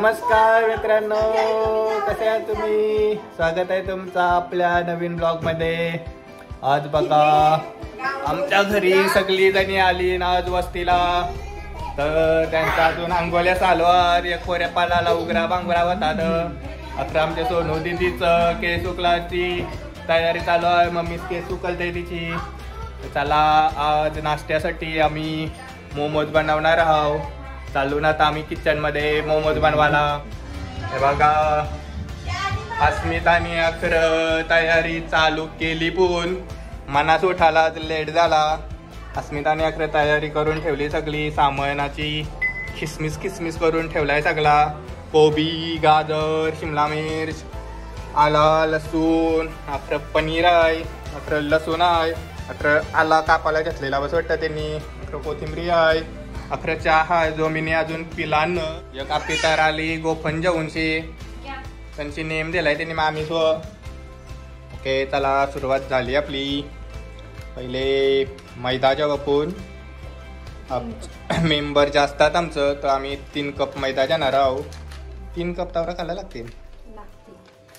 नमस्कार मित्रांनो कसे आहात तुम्ही? स्वागत आहे तुमचं आपल्या नवीन ब्लॉगमध्ये आज बघा आमच्या घरी सगळी जणी आली ना आज वस्तीला. तर त्यांचा अजून अंगोल्या सालवार एक कोऱ्या पालाला उघरा बांगरा होता अकरा आमच्या सोनू दिदीचं केस उकलाची तयारी चालू आहे. मम्मीच केस उकलते तिची. चला आज नाश्त्यासाठी आम्ही मोमोज बनवणार आहोत. चालून आता आम्ही किचनमध्ये मोमोज बनवायला. हे बघा. अस्मिताने अखर तयारी चालू केली पण मनास उठाला लेट झाला. अस्मिताने अखर तयारी करून ठेवली सगळी सामानाची खिसमिस खिसमिस करून ठेवलाय सगळा. कोबी गाजर शिमला मिर्च आला लसूण अखर पनीर आहे अखर लसूण आहे अखर आला कापाला घेतलेला बस वाटतं त्यांनी अखर कोथिंबरी आहे. अखर चहा आहे जो मी अजून पिलान. एक आपली तर आली गोफन जेवूनशी त्यांची नेम दिलाय त्यांनी मामी सो ओके चला सुरुवात झाली आपली. पहिले मैदा जेव्हा मेंबर जास्त आहेत आमचं तर आम्ही तीन कप मैदा जाणार आहोत. तीन कप तवरा खायला लागतील.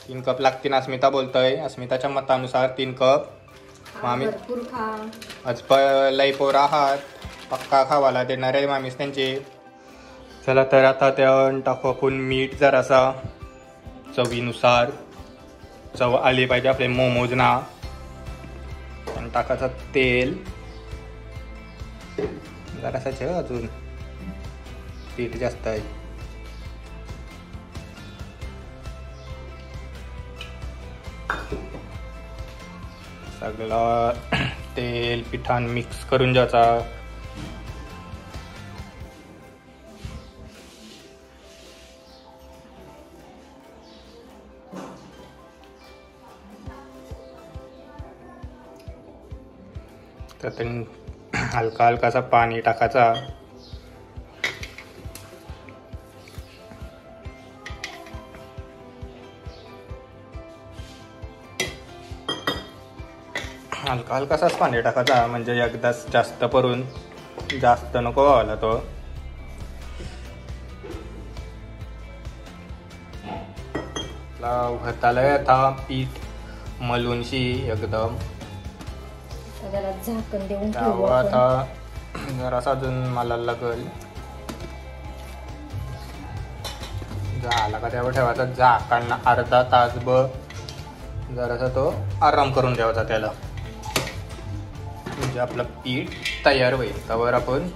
तीन कप लागतील अस्मिता बोलतोय. अस्मिताच्या मतानुसार तीन कप. मग आम्ही आज लई पोर आहात. पक्का खावाला देणार आहे मामीस त्यांचे. चला तर आता त्यावर टाकू आपण मीठ जरासा चवीनुसार चव आली पाहिजे आपले मोमोज ना आणि टाकायचं तेल. जरासा छे अजून. पीठ जास्त आहे. सगळं तेल पिठान मिक्स करून जायचा त्यातून हलका हलकासा पाणी टाकायचा. हलका हलकासाच पाणी टाकायचा म्हणजे एकदाच जास्त करून जास्त नको व्हायला तो. घताला आता पीठ मलूनशी एकदम. जरा झाकण देऊन ठेवू त्यावर आपण. आता जरासा अजून मला लागल. झाला का त्यावर ठेवायचा झाकण अर्धा तास ब जरासा तो आराम करून ठेवायचा त्याला. म्हणजे आपलं पीठ तयार होईल. त्यावर आपण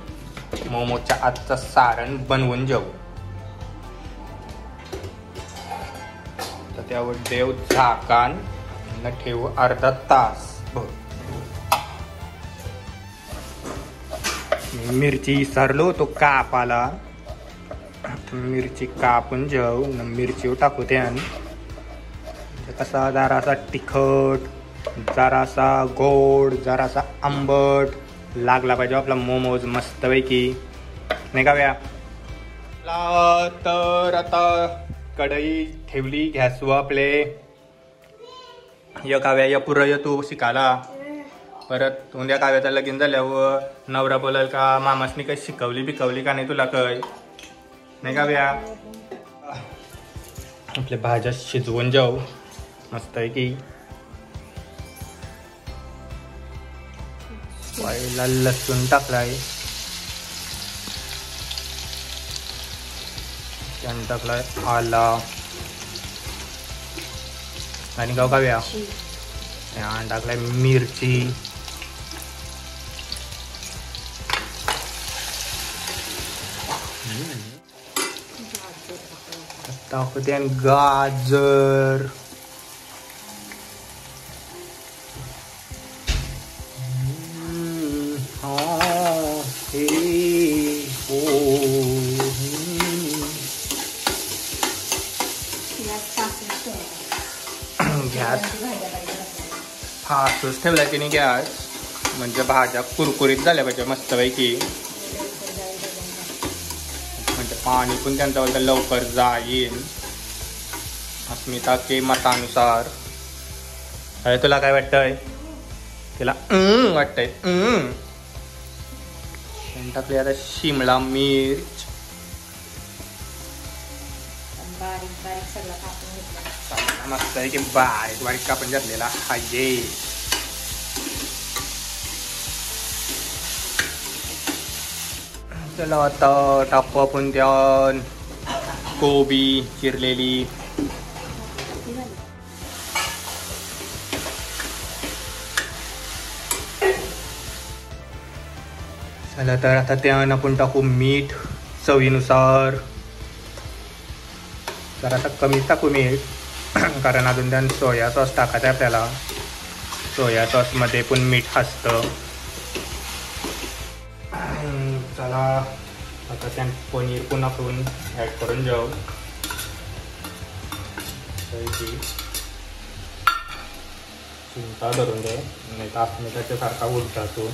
मोमोच्या आजचं सारण बनवून जाऊ तर त्यावर देव झाकण न ठेवू अर्धा तास भर मिरची विसरलो तो काप आला मिरची कापून जाऊ न मिरची टाकू त्यान म्हणजे कसा जरासा तिखट जरासा गोड जरासा आंबट लागला पाहिजे हो आपला मोमोज मस्तपैकी. नाही का व्या? तर आता कढई ठेवली घ्यासू आपले. या काव्या या पुरं तू शिकायला. परत उद्या काव्याचं लगीन झाल्यावर नवरा बोलाल का मामासनी काही शिकवली बिकवली का नाही तुला काय नाही का व्या आपल्या भाज्या शिजवून जाऊ. मस्त आहे की. पहिला लसूण टाकलाय. त्यानं टाकलाय आला. आणि गाव काव्या? टाकलाय मिरची. ठेवा. गॅस गाजर पाहिजे. फास्टच ठेवला की नाही गॅस म्हणजे भाज्या कुरकुरीत झाल्या पाहिजे मस्तपैकी पाणी पण त्यांच्या बोलतं लवकर जाईल अस्मिता के मतानुसार. अरे तुला काय वाटतंय? तिला वाटतंय टाकली आता शिमला मिर्च. बारीक बारीक सगळं कापून घेतलं. मस्त आहे की बारीक बारीक कापून घातलेला. हा ये चला आता टाकू आपण त्या कोबी चिरलेली. चला तर आता त्यान आपण टाकू मीठ चवीनुसार. तर आता कमीच टाकू मीठ. कारण अजून त्यान सोया सॉस टाकायचा आहे आपल्याला. सोया सॉसमध्ये पण मीठ असतं. आता त्या पनीर पुन्हा आपण ॲड करून जाऊ पैकी. चिंता धरून दे. नाही तर आपण उरता उलटा तो.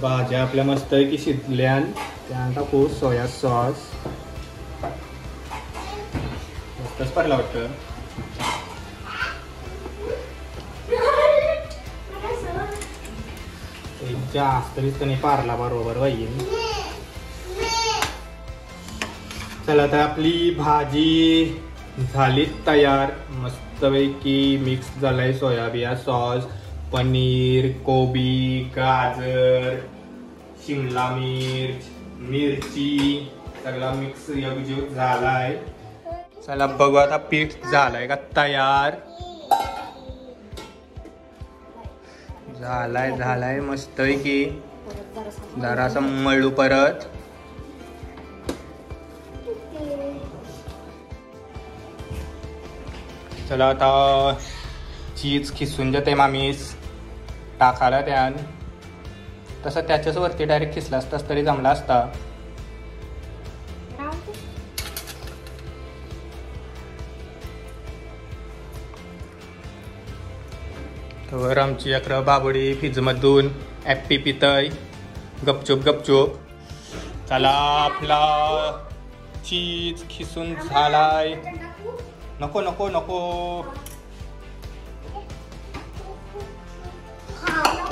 भाज्या आपल्या मस्त की शिजल्यान त्यान टाकू सोया सॉस. पडला वाटतं? जास्त नाही पारला बरोबर होईल चला तर आपली भाजी झाली तयार. मस्तपैकी मिक्स झालाय सोयाबिया सॉस पनीर कोबी गाजर शिमला मिर्च मिरची. सगळा मिक्स एकजीव झालाय. चला बघू आता पीठ झालंय का? तयार. झालाय झालाय. मस्त आहे की. परत जरासं मळू परत. चला आता चीज खिसून जाते मामीस. टाकायला त्यान. तसं त्याच्याच वरती डायरेक्ट खिसला असतास तरी जमला असता. तर आमची अकरा बाबडी फिजमधून ॲप्पी पितय. गपचूप गपचूप. चला आपला चीज खिसून झालाय. नको नको नको.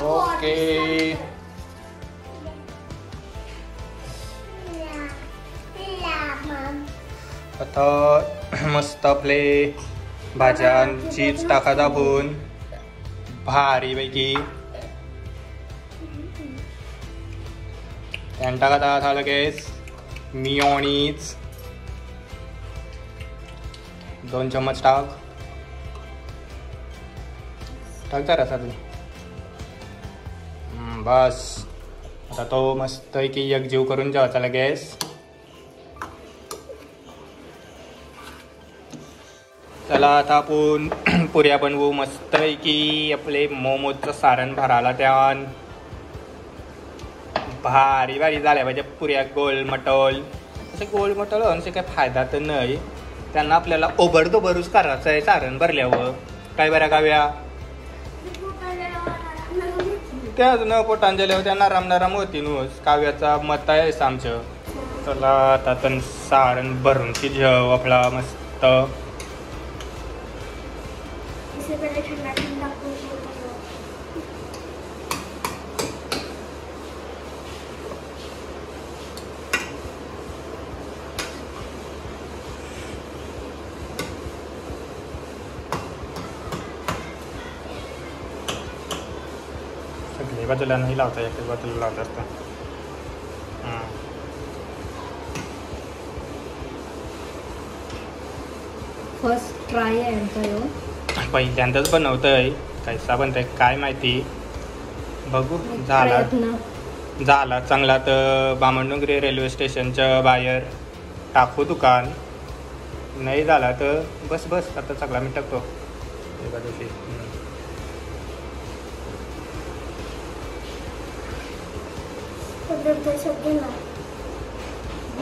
ओके. आता मस्त आपले भाज्या टाका दाबून. भारी पैकी त्यान टाका आता लगेच मिओनीज दोन चम्मच टाक. टाकता रसा अजून बस. आता तो मस्त की एकजीव करून जेवायचा लगेच. चला आता आपण पुऱ्या बनवू. मस्त की आपले मोमोजचं सारण भराला त्यान. भारी भारी झाल्या पाहिजे पुऱ्या गोल मटोल असे गोल मटोल असे काही फायदा तर नाही. त्यांना आपल्याला ओबरदोबरूच करायचं आहे सारण भरल्यावर. काय बऱ्या गाव्या? त्याच न पोटांजल्यावर त्या नराम नराम होती नुस काव्याचा मत आहे आमचं. चला आता तन सारण भरून की जेव आपला मस्त. बाजूला नाही लावता एकच बाजूला लावत असतं. हम्म. फर्स्ट ट्राय आहे आमचा ह्यो. पहिल्यांदाच बनवतंय. कैसा बनतंय काय माहिती. बघू झाला. झाला चांगला. तर बामणडोंगरी रेल्वे स्टेशनच्या बाहेर टाकू दुकान. नाही झाला तर बस बस. आता चांगला मी टाकतो. एका दिवशी.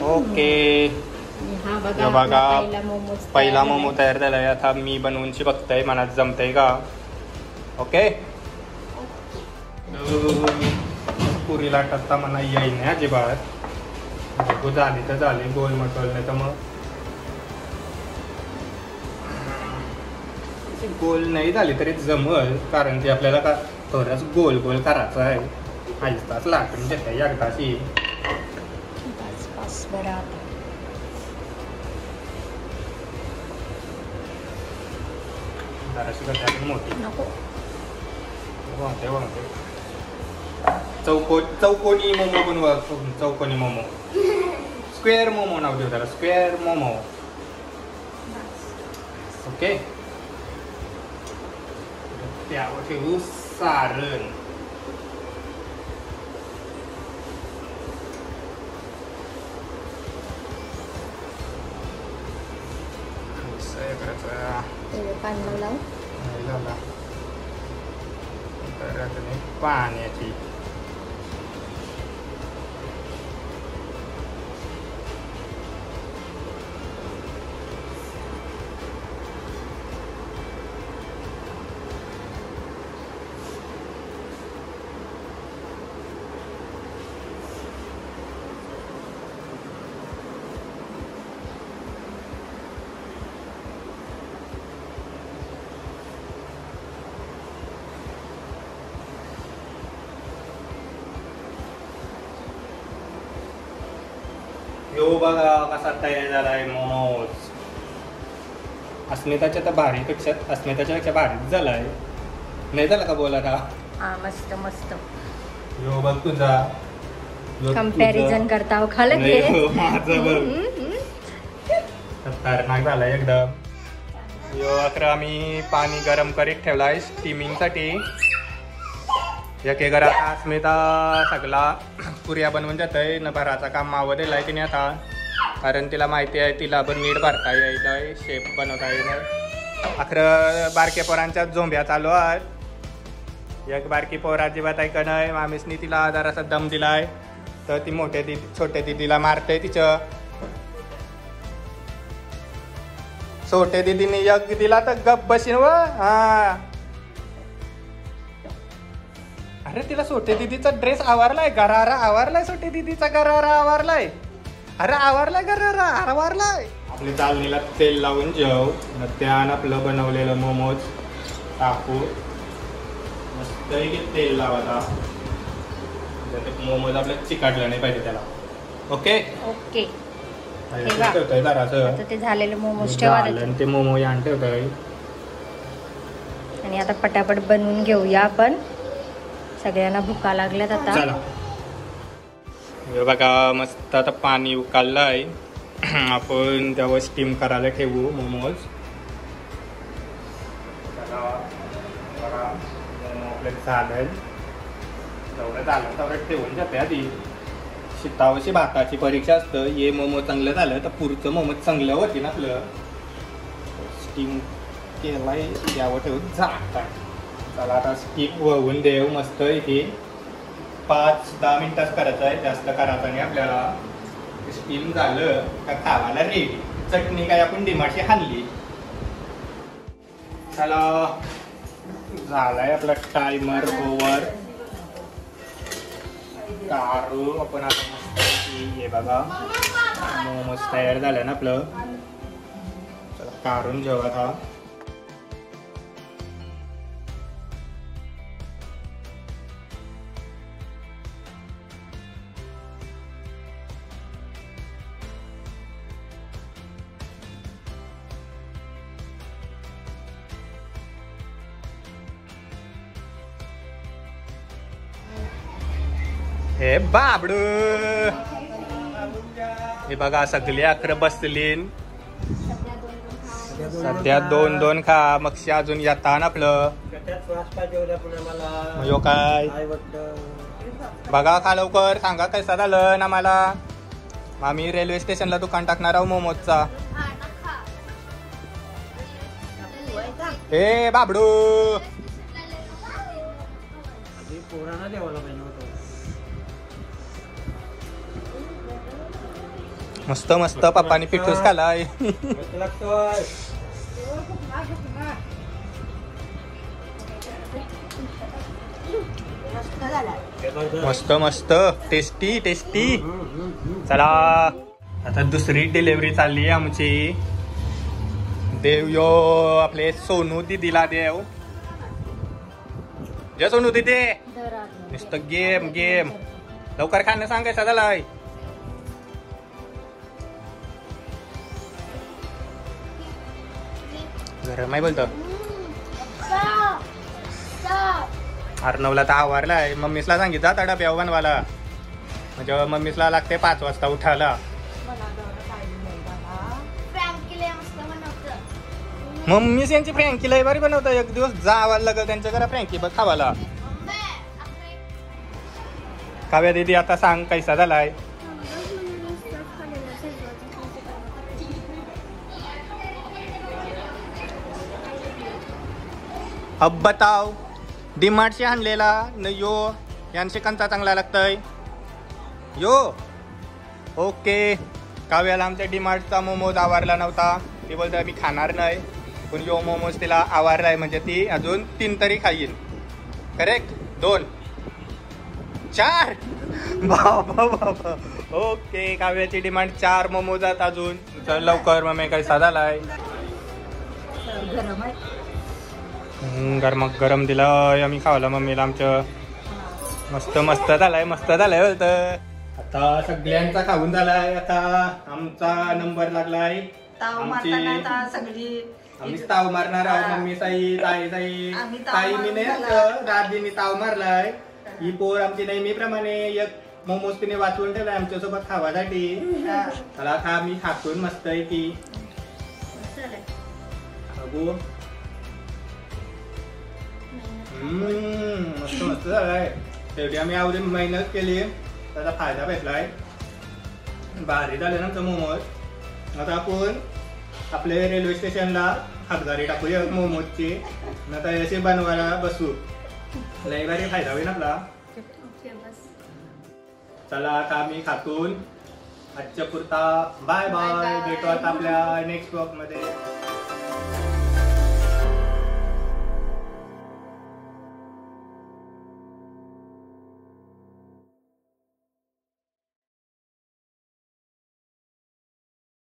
ओके. हा बघा पहिला मोमो. तयार झालाय. आता मी बनवूनची बघतोय मनात जमतंय का? ओके. पुरीला टाकता मला येईल नाही अजिबात. बघू झाली तर झाली गोल मटोल नाही तर मग. गोल नाही झाली तरी जमल कारण ते आपल्याला का थोडंच गोल गोल करायचं आहे. आईताच लाटून घेते एकदाची बस बस बरं आता जराशी करते मोठी नको वाहते वाहते चौको चौकोनी मोमो बनवा चौकोनी मोमो स्क्वेअर मोमो नाव देऊ त्याला स्क्वेअर मोमो ओके त्यावर ठेवू सारण करायचं. तेवढे पाणी लावून नाही झाला. तर आता नाही पाण्याची यो बघा कसा तयार झालाय? मोमोज अस्मिताच्या तर भारीपेक्षा अस्मिताच्या पेक्षा भारीच झालाय. नाही झाला का बोला का हा मस्त मस्त. यो बघ तुझा यो कंपॅरिझन तुझा. करता खालं नाही, घे हो, माझं बघ खतरनाक झालाय एकदम. यो अकरा आम्ही पाणी गरम करीत ठेवलाय स्टीमिंगसाठी. एके घरात अस्मिता सगळा पुऱ्या बनवून जातय. न भराचा काम मावं दिलाय तिने आता. कारण तिला माहिती आहे तिला पण नीट भरता येईल शेप बनवता येईल अखरं बारके पोरांच्या झोंब्या चालू आहेत. एक बारकी पोर अजिबात ऐकणं नाही. मामीसनी तिला जरासा दम दिलाय. तर ती मोठ्या दि छोट्या दिदीला मारते तिचं. छोट्या दिदीने एक दिला तर गप बसीन व. हा. अरे तिला सोटे दिदीचा ड्रेस आवारलाय गरारा आवारलाय सोटे दिदीचा गरारा आवारलाय. अरे आवारलाय गरारा आवारलाय. आपली चालणीला तेल लावून जेव मग त्यान आपलं बनवलेलं मोमोज टाकू. मस्त तेल ते मोमोज आपलं चिकाटलं नाही पाहिजे त्याला. ओके? ओके. ठेवतोय जरासं. ते झालेले मोमोज ठेवा ते मोमो यान ठेवतोय. आणि आता पटापट बनवून घेऊया आपण. सगळ्यांना भुका लागल्यात आता. हे बघा मस्त आता पाणी उकाळलंय आपण त्यावर स्टीम करायला ठेवू मोमोज मोमो झालंय. झालं तेवढं ठेवून जाते आधी. शितावशी भाताची परीक्षा असतं. हे मोमो चांगलं झालं तर पुढचं मोमो चांगलं होती ना आपलं. स्टीम केलाय यावर ठेवून झाकता चला आता स्टीम वळवून देऊ मस्त इथे. पाच दहा मिनिटात करायचं आहे. जास्त करायचं नाही. आपल्याला स्टीम झालं का खावायला रेडी चटणी काय आपण डिमाटची हाणली. चला. झालाय आपला टायमर ओवर काढू आपण आता मस्त हे बघा. मोमोज तयार झालं ना आपलं. चला काढून घेऊ आता. हे बाबडू. हे बघा सगळी अकरा बसली सध्या दोन दोन खा. मग अजून येता ना आपलं. मग काय? बघा खा लवकर. सांगा कैसा झालं ना मला. आम्ही रेल्वे स्टेशनला दुकान टाकणार आहोत मोमोजचा. हे बाबडू. मस्त मस्त पप्पानी पिठूस खालाय मस्त मस्त. Tasty tasty. चला. आता दुसरी डिलिव्हरी चालली आहे आमची. देव यो आपले सोनू दिदीला देव. जय सोनू दिदी. नुसतं गेम गेम. लवकर खाणं सांगायचं झालाय. गरम आहे बोलतो. अर्णवला तर आवारलाय मम्मीसला सांगितलं आता डब्या बनवायला म्हणजे मम्मीसला लागते पाच वाजता उठायला. मम्मीच यांची फ्रँकी लय बरी बनवतं. एक दिवस जावायला लागल त्यांच्या घरा फ्रँकी बघ खावाला. काव्या दिदी आता सांग कैसा झालाय? अब बताव डिमार्टशी आणलेला न यो यांचे कंचा चांगला लागतंय? यो ओके. काव्याला आमच्या डिमार्टचा मोमोज आवारला नव्हता. ती बोलते मी खाणार नाही. पण यो मोमोज तिला आवारलाय म्हणजे ती अजून तीन तरी खाईल. करेक्ट दोन. चार. बाबा बाबा. ओके काव्याची डिमांड चार मोमोज आहेत अजून. तर लवकर मग मी काही साधालाय गरम आहे. गरम गरम दिलं आम्ही खावलं मम्मीला आमचं. मस्त मस्त झालाय मस्त झालाय बोलतं आता सगळ्यांचा खाऊन झालाय आता आमचा नंबर लागलाय. ताव आमची मारताना आता सगळी आम्हीच ताव मारणार आहोत मम्मी साई ताई साई. आम्ही ताव ताई मी नाही मारून दादीने ताव मारलाय. ही पोर आमची नेहमीप्रमाणे एक मोमोज तिने वाचवून ठेवलाय आमच्यासोबत खावासाठी. त्याला आता मी खातून मस्त आहे की चला. हम्म, मस्त मस्त झालाय. शेवटी आम्ही आवडी मेहनत केली. त्याचा फायदा भेटलाय. भारी झाले ना मोमोज. आता आपण आपल्या रेल्वे स्टेशनला हातगाडी टाकूया मोमोजची. आता असे बनवायला बसू. लय भारी फायदा होईल आपला. चला आता आम्ही खातून आजच्या पुरता बाय बाय bye. भेटू आता आपल्या नेक्स्ट ब्लॉगमध्ये.